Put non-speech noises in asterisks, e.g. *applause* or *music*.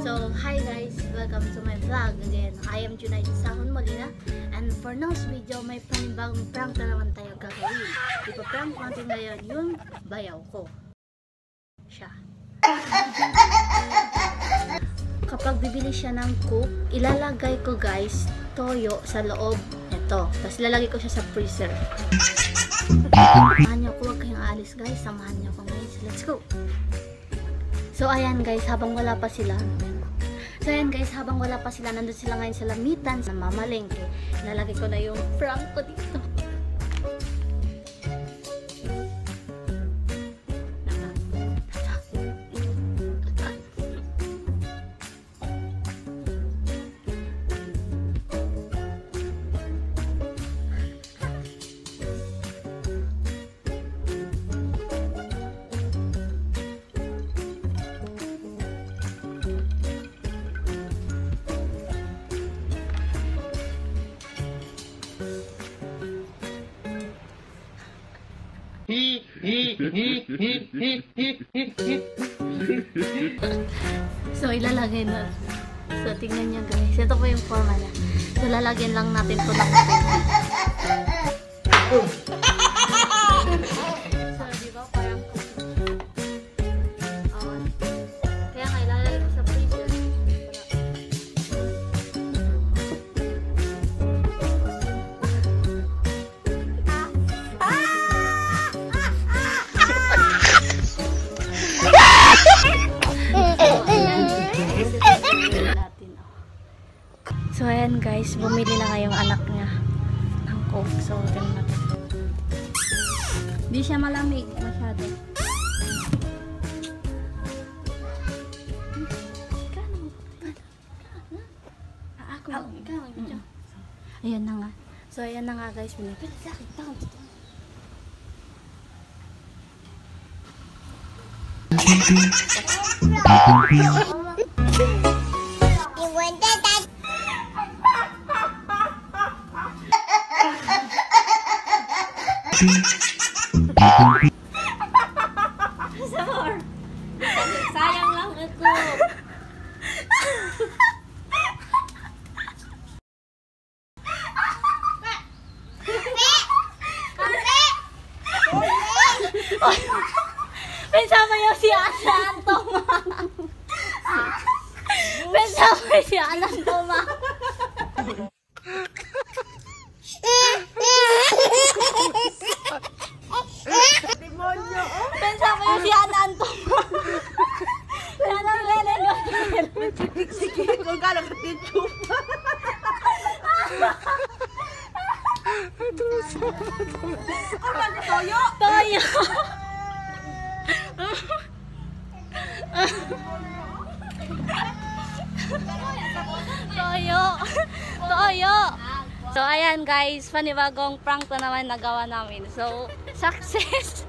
So, hi guys! Welcome to my vlog again. I am Junay Sahon Molina. And for now's video, may panibagong prank na naman tayo gagawin. Ipaprank natin ngayon yung bayaw ko. Siya. Kapag bibili siya ng cook, ilalagay ko guys, toyo sa loob nito. Tapos lalagay ko siya sa freezer. Samahan niyo ko, huwag kayong aalis guys. Samahan niyo ko ngayon. So, let's go! So, ayan guys, habang wala pa sila. So, ayan guys, habang wala pa sila, nandun sila ngayon sa lamitan, sa mamalengke. Lalagay ko na yung prank ko dito. So, ilalagay na. So, tingnan nyo guys. Ito po yung forma niya. So, lalagyan lang natin to ng. *laughs* So, ayan guys, bumili na nga yung anak niya ng coke. So, tingnan natin. Hindi siya malamig masyado. Ah. Ayan na nga. So, ayan na nga guys. Binibili sa akin. Tawag dito. Sayang lang ako. Pensaba yo si Alan Toma. Pensaba si Alan Toma. Kung gano'n ka titsyo. Ano toyo? Toyo. Toyo. Toyo. So, ayan guys, panibagong prank na naman nagawa namin. So, success.